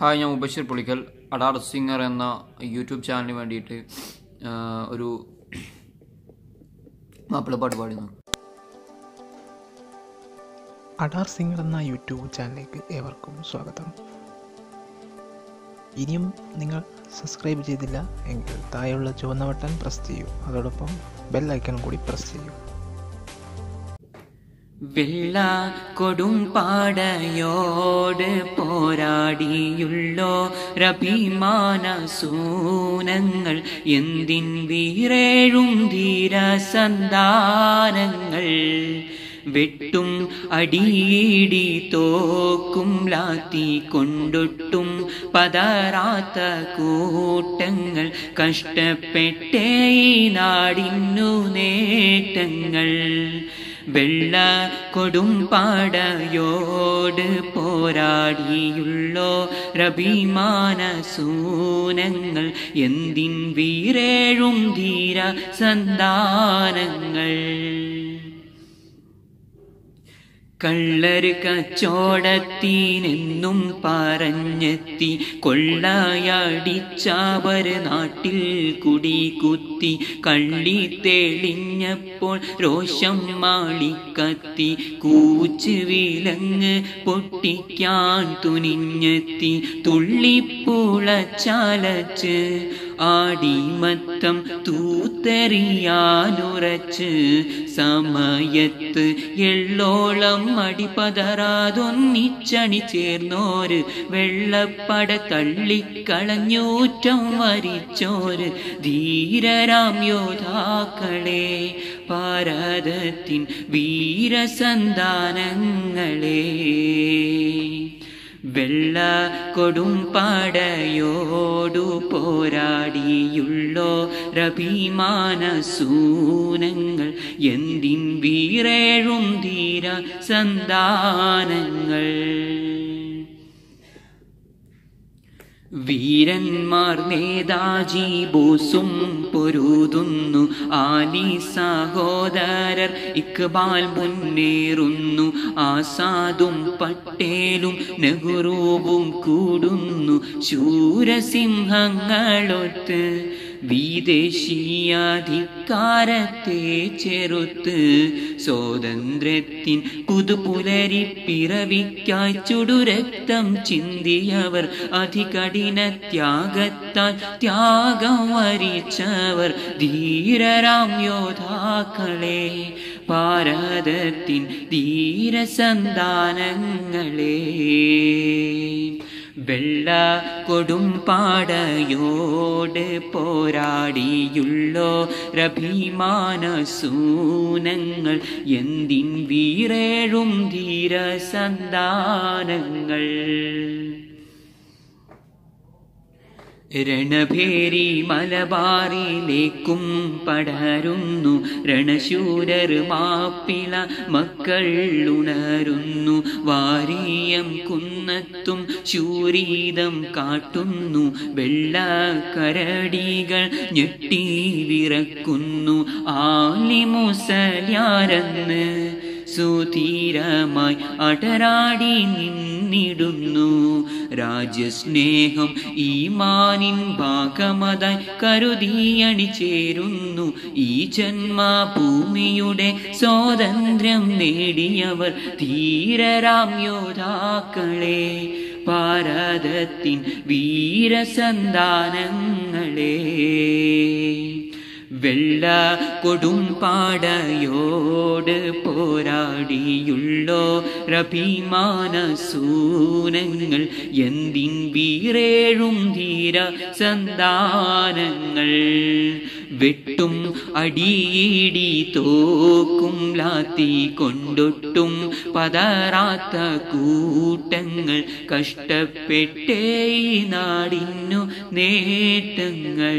Hi ഞാൻ Mubashir Pulikkal. Adaar singer എന്ന YouTube ചാനലിന് വേണ്ടിയിട്ട് ഒരു മാപ്പിളപ്പാട്ട് പാടുന്നു അഡാർ സിംഗർ എന്ന യൂട്യൂബ് ചാനലിലേക്ക് ഏവർക്കും സ്വാഗതം. ഇനിയും നിങ്ങൾ സബ്സ്ക്രൈബ് ചെയ്തില്ല എങ്കിൽ താഴെയുള്ള ചുവന്ന ബട്ടൺ പ്രസ് ചെയ്യൂ. അതോടൊപ്പം ബെൽ ഐക്കൺ കൂടി പ്രസ് ചെയ്യൂ. വെള്ള കൊടും പാടയോട് പോരാടിയുള്ളോ രഭിമാന സൂനങ്ങൾ എന്തിൻ വീരേഴും ധീരസന്താനങ്ങൾ? വെട്ടും അടിയിടി തോക്കും ലാത്തി കൊണ്ടൊട്ടും പതറാത്ത കൂട്ടങ്ങൾ കഷ്ടപ്പെട്ടേ നാടിന്നു നേട്ടങ്ങൾ. വെള്ള കൊടും പാടയോട് പോരാടിയുള്ളോ? റബിമാന സൂനങ്ങൾ എന്തിൻ വീരേഴും ധീര സന്താനങ്ങൾ? കള്ളര് കച്ചോടത്തീനെന്നും പറഞ്ഞെത്തി. കൊള്ളയടിച്ചവർ നാട്ടിൽ കുടികുത്തി. കള്ളി തെളിഞ്ഞപ്പോൾ രോഷം മാളിക്കത്തി. കൂച്ച് വിലങ്ങ് പൊട്ടിക്കാൻ തുനിഞ്ഞെത്തി. തുള്ളിപ്പുളച്ചാലച്ച് ആടിമത്തം തൂത്തെറിയാനുറച്ച് സമയത്ത് എള്ളോളം അടിപതറാതൊന്നിച്ചണി ചേർന്നോര് വെള്ളപ്പട തള്ളിക്കളഞ്ഞൂറ്റം വരിച്ചോര് ധീരരാം യോദ്ധാക്കളെ ഭാരതത്തിൻ വീരസന്താനങ്ങളെ. വെള്ള കൊടും പാടയോടു പോരാടിയുള്ളോ രഭിമാന സൂനങ്ങൾ എന്തിൻ വീരേഴും ധീര സന്താനങ്ങൾ. വീരന്മാർ നേതാജി ബോസും പൊരുതുന്നു. ആലി സഹോദരർ ഇക്ബാൽ മുന്നേറുന്നു. ആസാദും പട്ടേലും നെഹ്റുവും കൂടുന്നു. ശൂരസിംഹങ്ങളൊത്ത് വിദേശീയാധികാരത്തെ ചെറുത്ത് സ്വാതന്ത്ര്യത്തിൻ പുതുപുലരി പിറവിക്കായി ചുടുരക്തം ചിന്തിയവർ അതികഠിന ത്യാഗത്താൽ ത്യാഗം വരിച്ചവർ ധീരരാം യോദ്ധാക്കളെ. ഭാരതത്തിൻ ധീരസന്താനങ്ങളെ. വെള്ള കൊടും പാടയോട് പോരാടിയുള്ളോ രഭിമാന സൂനങ്ങൾ എന്തിൻ വീരേഴും ധീര സന്താനങ്ങൾ രണഭേരി മലബാറിലേക്കും പടരുന്നു. രണശൂരർ മാപ്പിള മക്കൾ ഉണരുന്നു. വാരിയം കുന്നത്തും ശൂരീതം കാട്ടുന്നു. വെള്ളക്കരടികൾ ഞെട്ടി വിറക്കുന്നു. ആലിമുസല്യാരെന്ന് സുധീരമായി അടരാടി നിന്നിടുന്നു രാജ്യസ്നേഹം ഈ മാനിൻ ഭാഗമതായി കരുതിയണി ചേരുന്നു. ഈ ജന്മഭൂമിയുടെ സ്വാതന്ത്ര്യം നേടിയവർ ധീരരാം യോദ്ധാക്കളെ. ഭാരതത്തിൻ വീരസന്താനങ്ങളെ. വെള്ള കൊടും പാടയോട് പോരാടിയുള്ളോ? റഭിമാന സൂനങ്ങൾ എന്തിൻ വീരേഴും ധീര സന്താനങ്ങൾ? വെട്ടും അടിയിടി തോക്കും ലാത്തി കൊണ്ടൊട്ടും പതറാത്ത കൂട്ടങ്ങൾ കഷ്ടപ്പെട്ടേ നാടിന്നു നേട്ടങ്ങൾ.